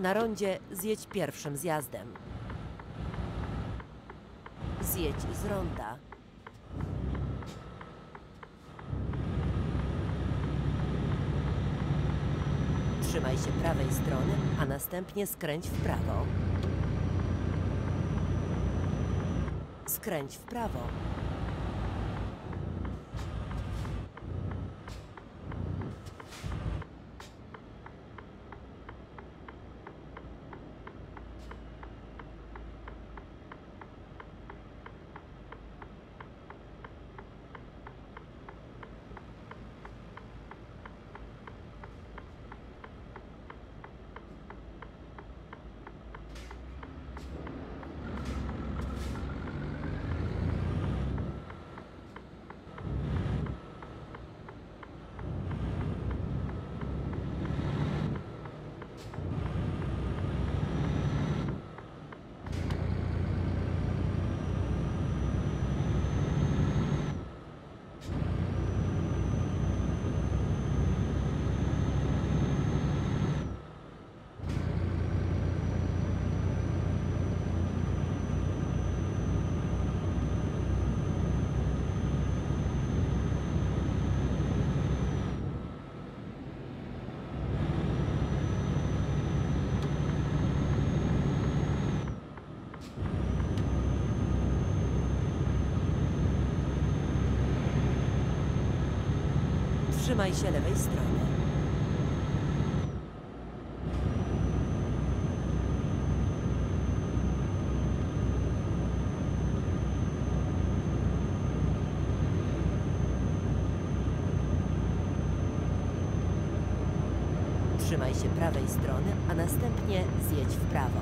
Na rondzie zjedź pierwszym zjazdem. Zjedź z ronda. Trzymaj się prawej strony, a następnie skręć w prawo. Skręć w prawo. Trzymaj się lewej strony. Trzymaj się prawej strony, a następnie zjedź w prawo.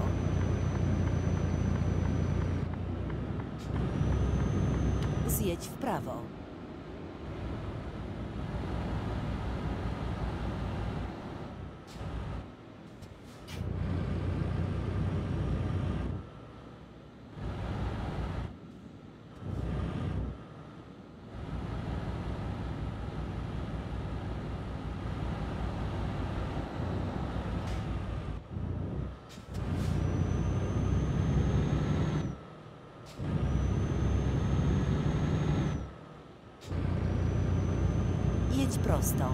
Zjedź w prawo. Jedź prosto.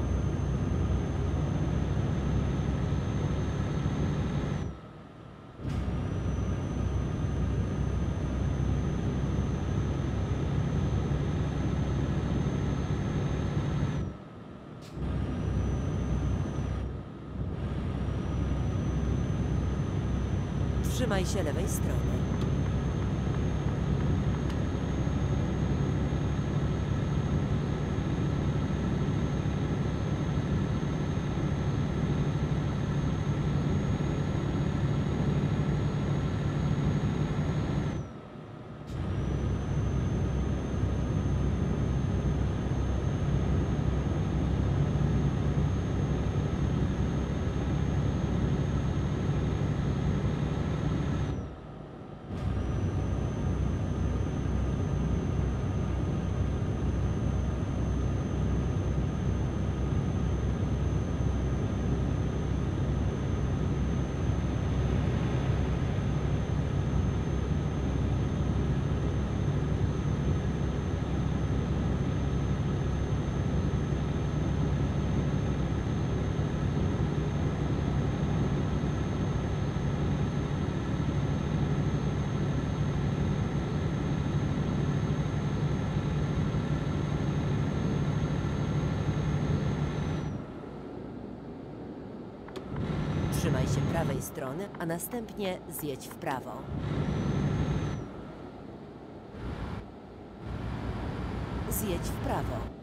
Trzymaj się lewej strony. Trzymaj się prawej a następnie zjedź w prawo. Zjedź w prawo.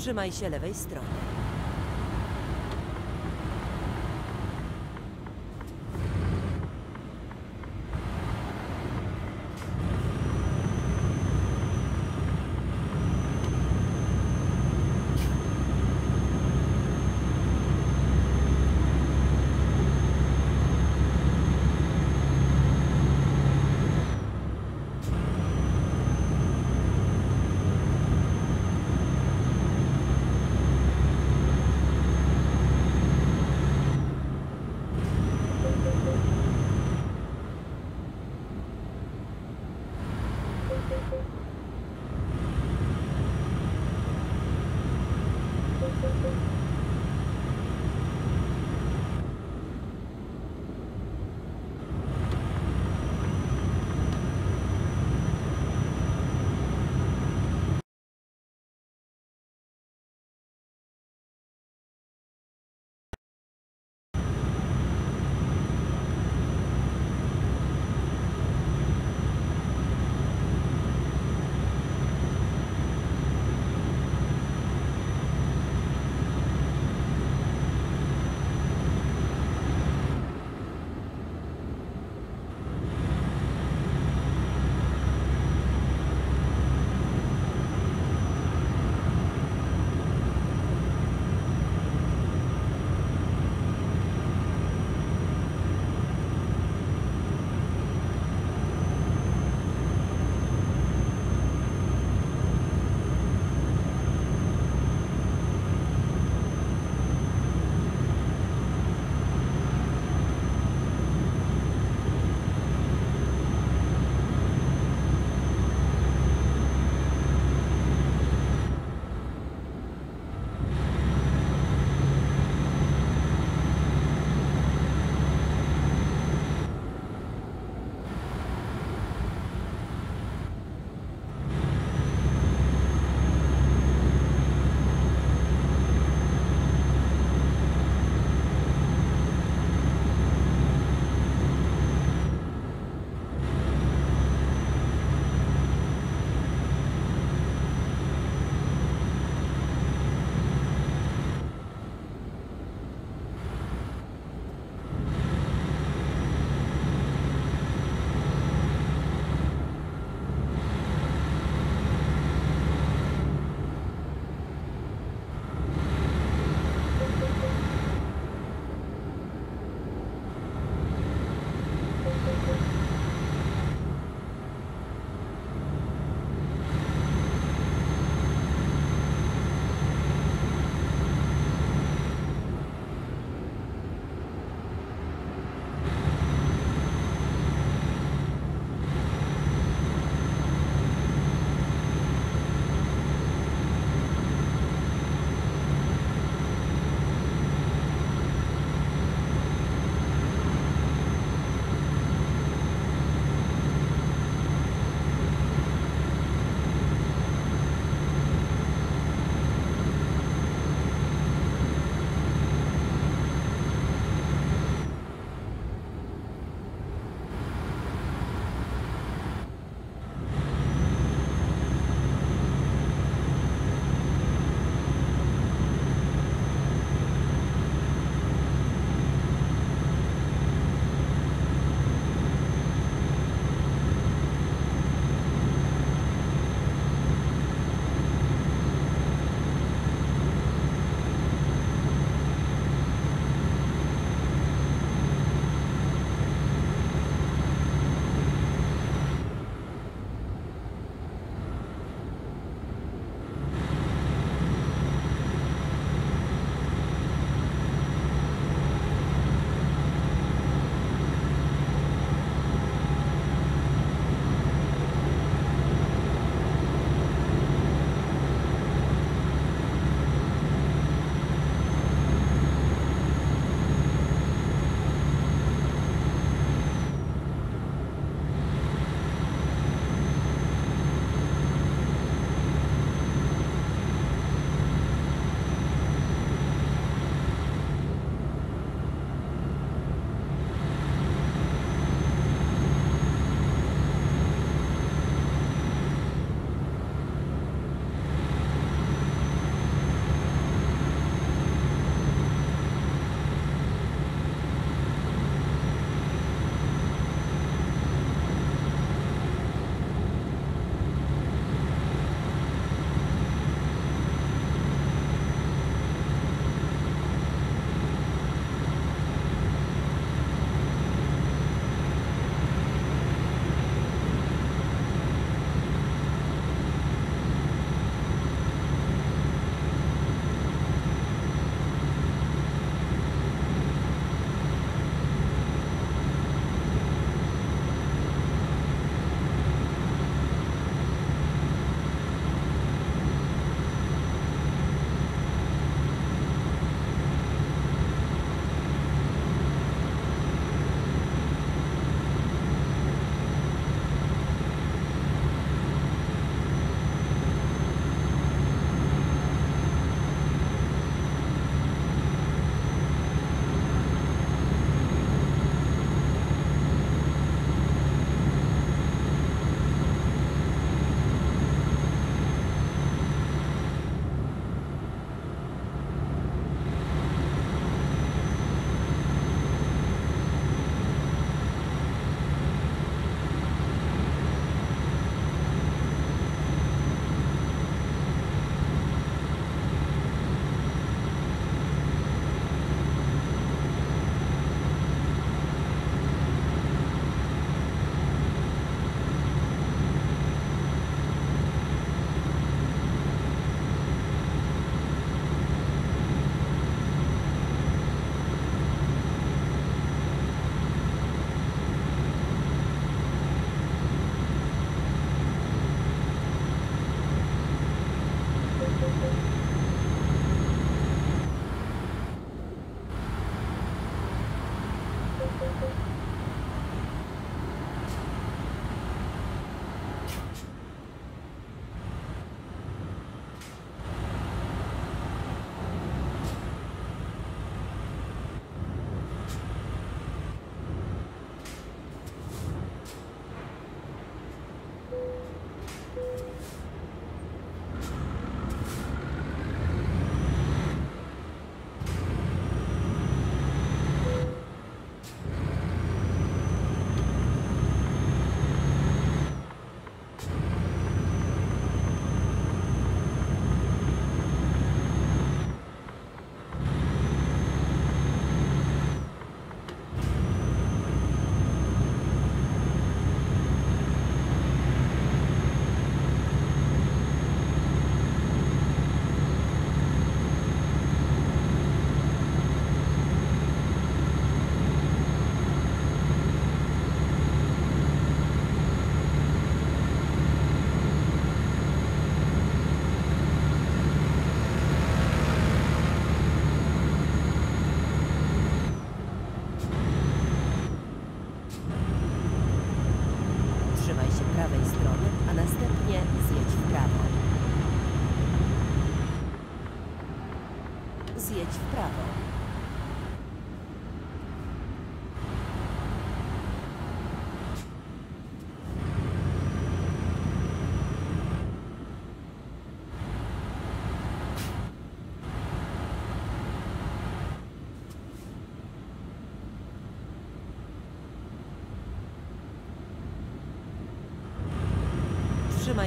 Trzymaj się lewej strony. Prawej strony, a następnie zjedź w prawo. Zjedź w prawo.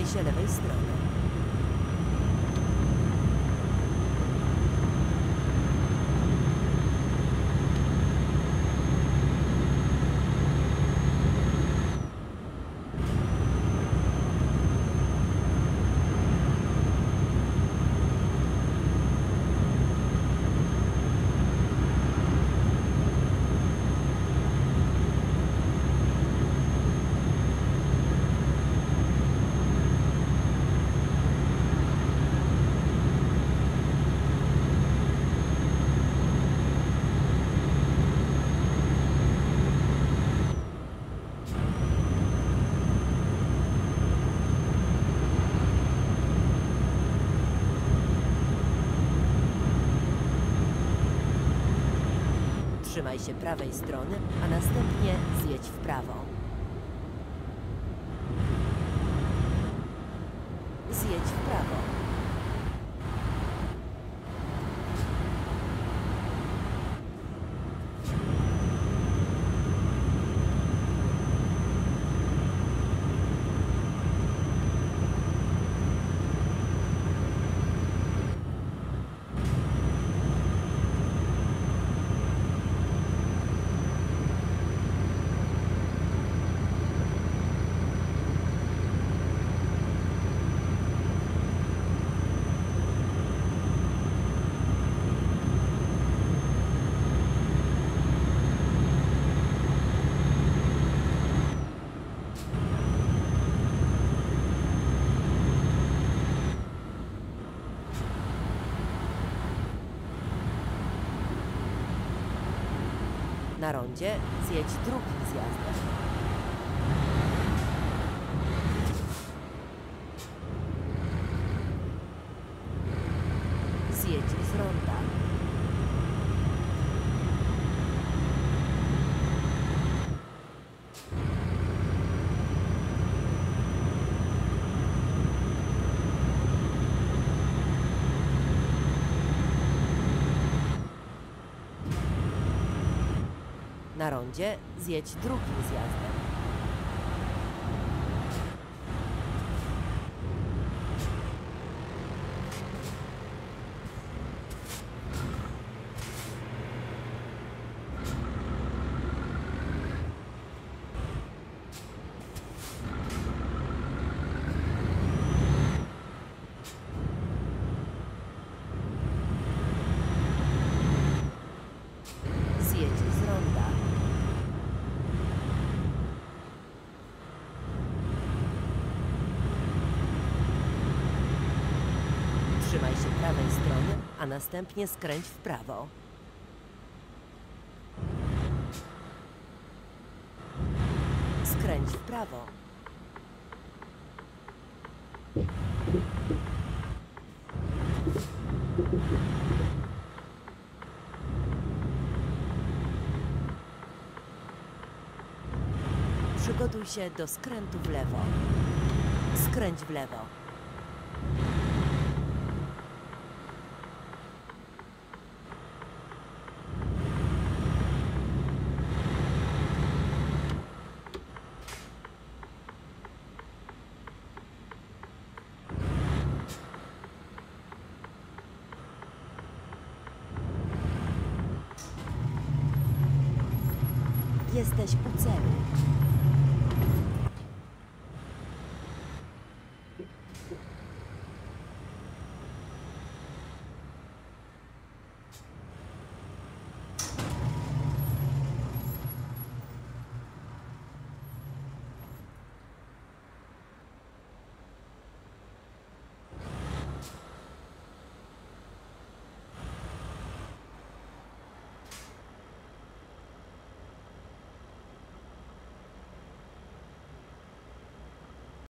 Trzymaj się lewej strony. Trzymaj się prawej strony, a następnie zjedź w prawo. Zjedź w prawo. Na rondzie zjedź drugim zjazdem. Zjedź z ronda. Na rondzie zjedź drugim zjazdem. Zjedź z ronda. Trzymaj się prawej strony, a następnie skręć w prawo. Skręć w prawo. Przygotuj się do skrętu w lewo. Skręć w lewo. Jesteś u celu.